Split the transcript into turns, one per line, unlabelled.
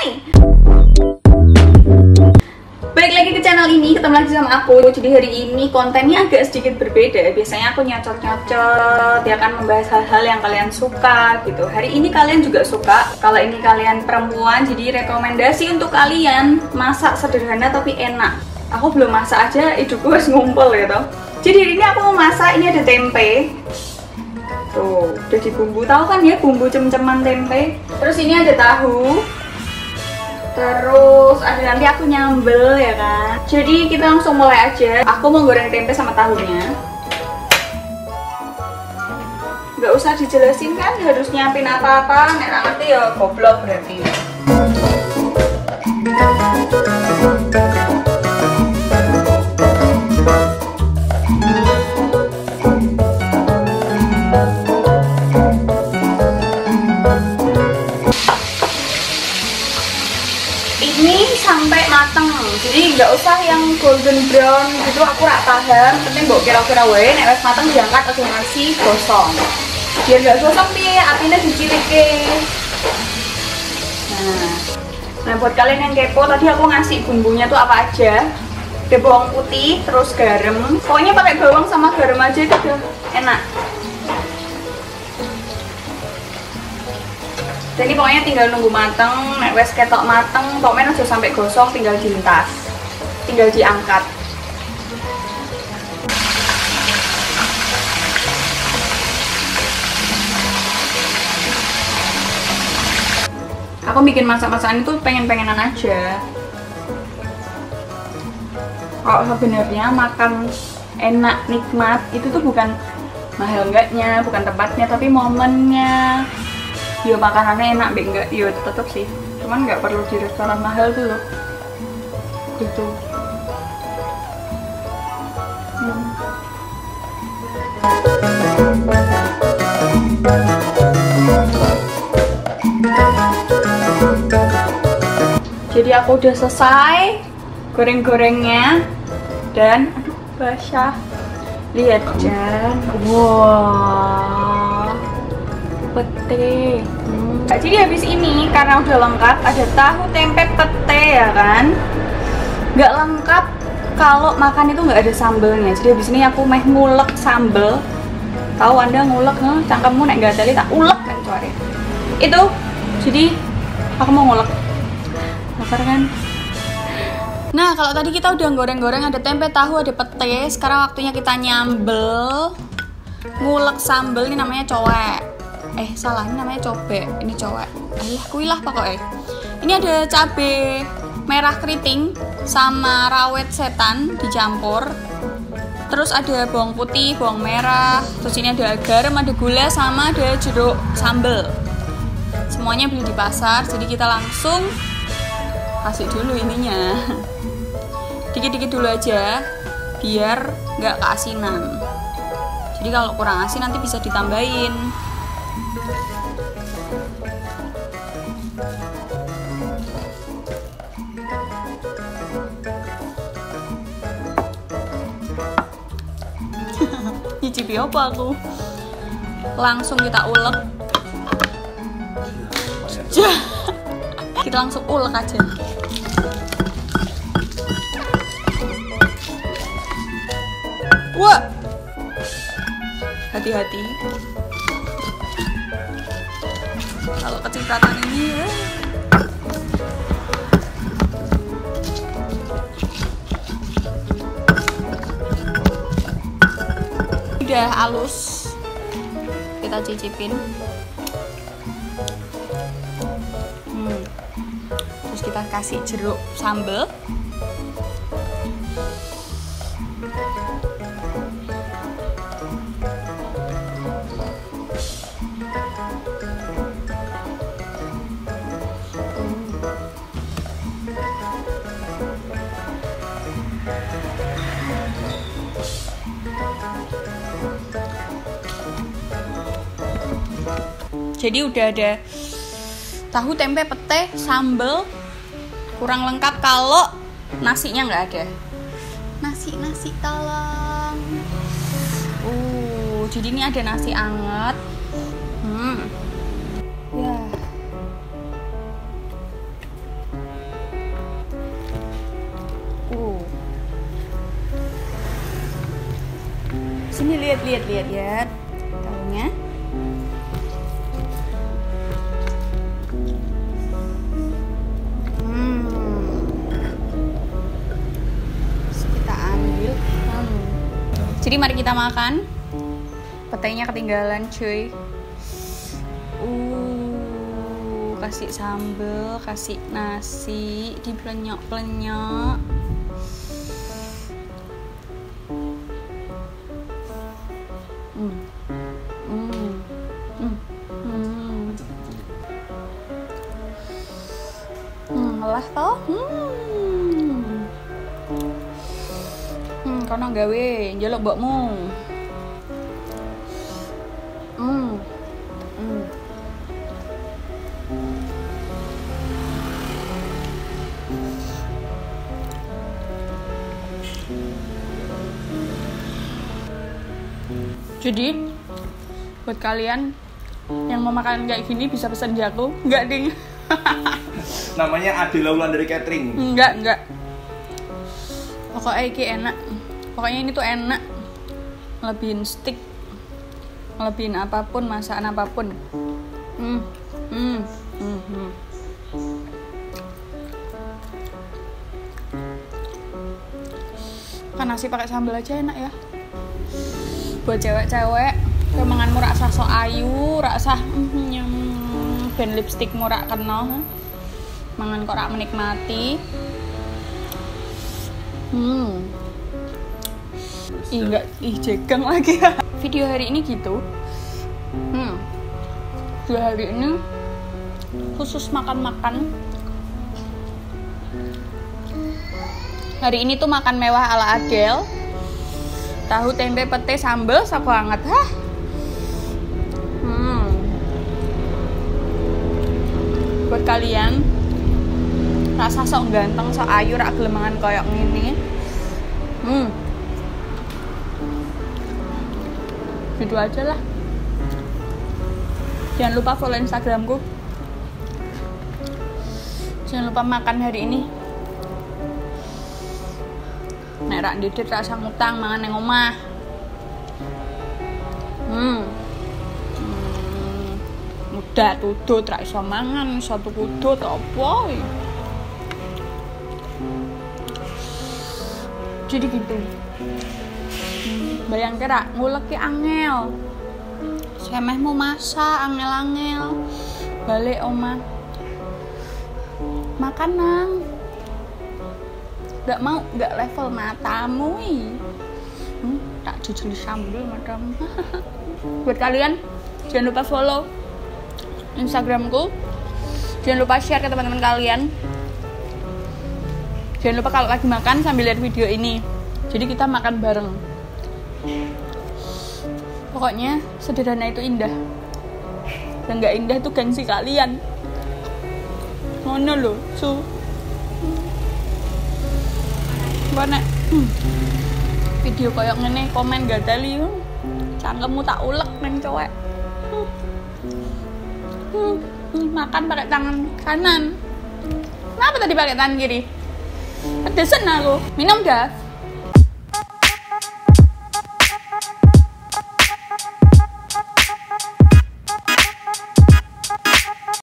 Hai. Balik lagi ke channel ini, ketemu lagi sama aku. Jadi hari ini kontennya agak sedikit berbeda. Biasanya aku nyocot-nyocot Ya kan membahas hal-hal yang kalian suka gitu. Hari ini kalian juga suka. Kalau ini kalian perempuan, jadi rekomendasi untuk kalian Masak sederhana tapi enak. Aku belum masak aja, hidupku harus ngumpul gitu. Jadi hari ini aku mau masak, ini ada tempe. Tuh, udah dibumbu. Tahu kan ya bumbu cem-ceman tempe? Terus ini ada tahu Terus ada nanti aku nyambel ya kan? Jadi kita langsung mulai aja. Aku mau goreng tempe sama tahunya. Gak usah dijelasin kan harus nyiapin apa-apa. Nek ngerti ya goblok berarti golden brown gitu aku rak paham penting mbok kira-kira wae nek wis mateng diangkat aja nasi gosong. Biar nggak gosong nih apinya dicilike. Nah nah buat kalian yang kepo tadi aku ngasih bumbunya tuh apa aja. Ada bawang putih terus garam. Pokoknya pakai bawang sama garam aja itu udah enak. Jadi pokoknya tinggal nunggu mateng nek wes ketok mateng pokoknya aja sampai gosong tinggal dientas tinggal diangkat. Aku bikin masak-masakan itu pengen-pengenan aja. Kalau sebenarnya makan enak nikmat itu tuh bukan mahal enggaknya bukan tempatnya tapi momennya. Ya makanannya enak enggak? Ya tetap sih. Cuman nggak perlu di restoran mahal tuh loh. Gitu jadi aku udah selesai goreng-gorengnya dan aduh basah. Lihat dan wow pete. Hmm. jadi habis ini karena udah lengkap ada tahu tempe pete ya kan? Nggak lengkap kalau makan itu nggak ada sambelnya. Jadi habis ini aku meh ngulek sambel. Tahu anda ngulek nih cangkemmu nek nggak tak ulek kan cuare itu jadi aku mau ngulek. Lapar kan? Nah, kalau tadi kita udah goreng-goreng ada tempe tahu, ada pete. Sekarang waktunya kita nyambel. Ngulek sambel ini namanya cowek. Eh salah ini namanya cobek. Ini cowek. Alah kuilah pokoknya. Ini ada cabe merah keriting sama rawit setan dicampur terus ada bawang putih bawang merah terus ini ada garam ada gula sama ada jeruk sambal semuanya beli di pasar jadi kita langsung kasih dulu ininya. Dikit-dikit dulu aja biar nggak keasinan. Jadi kalau kurang asin nanti bisa ditambahin nyicipi apa aku? Langsung kita ulek. Kita langsung ulek aja. Wah. Hati-hati. Kalau kecipratan ini ya udah halus. Kita cicipin. Hmm. terus kita kasih jeruk sambal jadi udah ada tahu tempe pete sambel kurang lengkap. Kalau nasinya nggak ada. Nasi nasi tolong. Uh jadi ini ada nasi anget. Hmm. Ya. Uh. Sini lihat lihat lihat lihat. Tahunya. Jadi mari kita makan petainya ketinggalan cuy uh kasih sambel kasih nasi di plenyok plenyok Hmm. Hmm. Hmm. Hmm. Hmm, lah toh. Hmm. Kono gawe njaluk mbokmu. Hmm. Hmm. Jadi buat kalian yang mau makan kayak gini bisa pesan jago enggak ding
Namanya Adela Wulandari Catering.
enggak enggak pokoknya ini enak pokoknya ini tuh enak. Ngelebihin stick ngelebihin apa pun masakan apa pun. Hmm hmm hmm, hmm. kan nasi pakai sambal aja enak ya. Buat cewek-cewek kemangan murah sah so ayu rasa mm, ben lipstick murah kenal. Mangan kok rak menikmati. Hmm ih enggak ih jegang lagi. Ya video hari ini gitu. Hmm. Video hari ini khusus makan-makan. Hari ini tuh makan mewah ala Adele. Tahu tempe pete sambel sak banget hah? Hmm. buat kalian rasa sok ganteng sok ayu rak gelemangan koyok ngini hmm gitu aja lah jangan lupa follow instagramku jangan lupa makan hari ini nek rak didit rasa ngutang mangan nang omah hmm. hmm. mudah tudut rak iso mangan satu kudut iki? jadi gitu bayang kira ngulek ki angel. Semeh mau masak angel-angel. Balik oma. Makan nang gak mau gak level matamu hmm, tak jujur sambel matamu. Buat kalian jangan lupa follow instagramku. Jangan lupa share ke teman-teman kalian. Jangan lupa kalau lagi makan sambil lihat video ini. Jadi kita makan bareng pokoknya sederhana itu indah. Dan nggak indah itu gengsi kalian. Ngono loh so Mbak hmm. video koyok ngene komen gak teli cangkemmu tak ulek neng cowek. Hmm. Hmm. Makan pakai tangan kanan. Kenapa tadi pakai tangan kiri? Pedesan aku. Minum dah